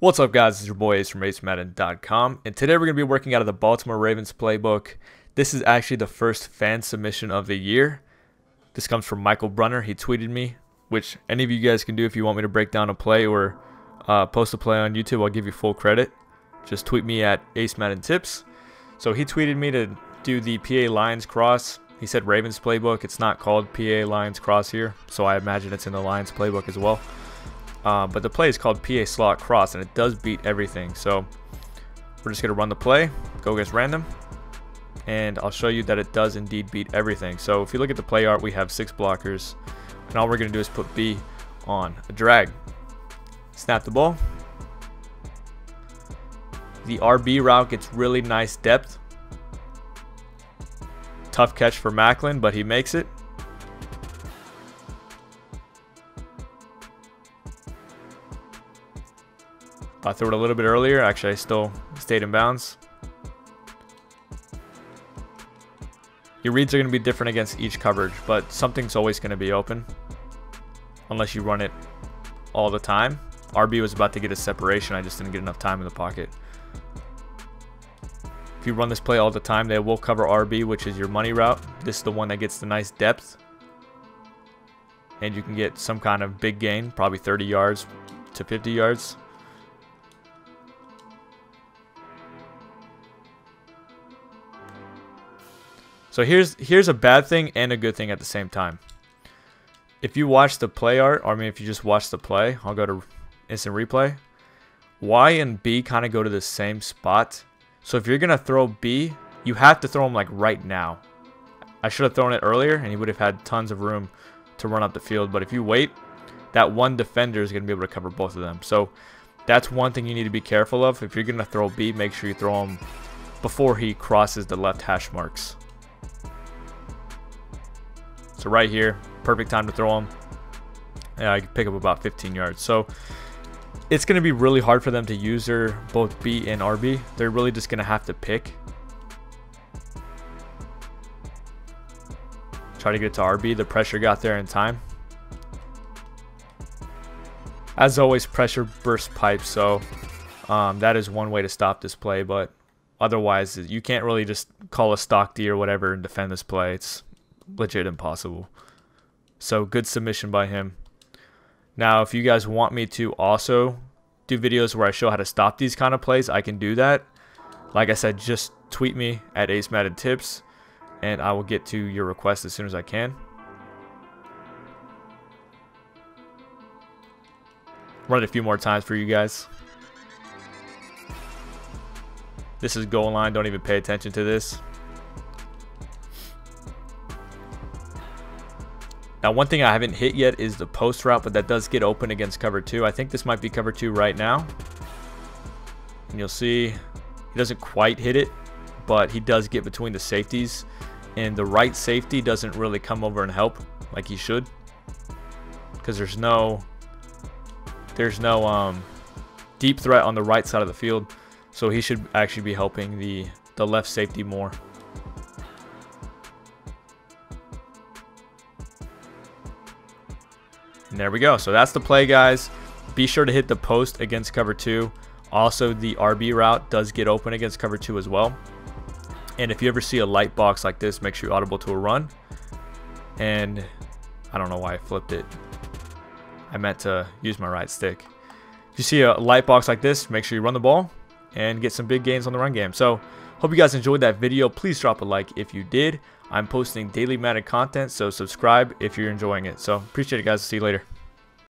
What's up guys, it's your boy Ace from AceMadden.com and today we're going to be working out of the Baltimore Ravens playbook. This is actually the first fan submission of the year. This comes from Michael Brunner. He tweeted me, which any of you guys can do if you want me to break down a play or uh, post a play on YouTube. I'll give you full credit. Just tweet me at Ace Madden Tips. So he tweeted me to do the PA Lions cross. He said Ravens playbook. It's not called PA Lions cross here, so I imagine it's in the Lions playbook as well. Uh, but the play is called PA slot cross, and it does beat everything. So we're just going to run the play, go against random, and I'll show you that it does indeed beat everything. So if you look at the play art, we have six blockers, and all we're going to do is put B on a drag. Snap the ball. The RB route gets really nice depth. Tough catch for Maclin, but he makes it. I threw it a little bit earlier. Actually, I still stayed in bounds. Your reads are going to be different against each coverage, but something's always going to be open. Unless you run it all the time. RB was about to get a separation. I just didn't get enough time in the pocket. If you run this play all the time, they will cover RB, which is your money route. This is the one that gets the nice depth. And you can get some kind of big gain, probably 30 yards to 50 yards. So here's here's a bad thing and a good thing at the same time. If you watch the play art, or I mean if you just watch the play, I'll go to instant replay. Y and B kind of go to the same spot. So if you're going to throw B, you have to throw him like right now. I should have thrown it earlier and he would have had tons of room to run up the field. But if you wait, that one defender is going to be able to cover both of them. So that's one thing you need to be careful of. If you're going to throw B, make sure you throw him before he crosses the left hash marks. Right here, perfect time to throw them. Yeah, I pick up about 15 yards. So it's going to be really hard for them to use their both B and RB. They're really just going to have to pick. Try to get to RB. The pressure got there in time. As always, pressure burst pipe. So um, that is one way to stop this play. But otherwise, you can't really just call a stock D or whatever and defend this play. It's legit impossible. So good submission by him. Now, if you guys want me to also do videos where I show how to stop these kind of plays, I can do that. Like I said, just tweet me at Ace Madden Tips, and I will get to your request as soon as I can. Run it a few more times for you guys. This is goal line. Don't even pay attention to this. Now, one thing I haven't hit yet is the post route, but that does get open against cover two. I think this might be cover two right now. And you'll see he doesn't quite hit it, but he does get between the safeties. And the right safety doesn't really come over and help like he should. Because there's no there's no um, deep threat on the right side of the field. So he should actually be helping the, the left safety more. And there we go. So that's the play, guys. Be sure to hit the post against cover two. Also, the RB route does get open against cover two as well. And if you ever see a light box like this, make sure you audible to a run. And I don't know why I flipped it. I meant to use my right stick. If you see a light box like this, make sure you run the ball and get some big gains on the run game. So, hope you guys enjoyed that video. Please drop a like if you did. I'm posting daily Madden content, so subscribe if you're enjoying it. So appreciate it, guys. See you later.